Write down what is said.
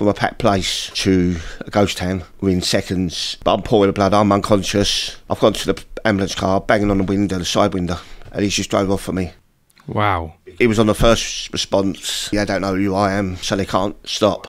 from a packed place to a ghost town within seconds. But I'm pouring the blood, I'm unconscious. I've gone to the ambulance car, banging on the window, the side window, and he's just drove off for me. Wow. He was on the first response. Yeah, I don't know who I am, so they can't stop.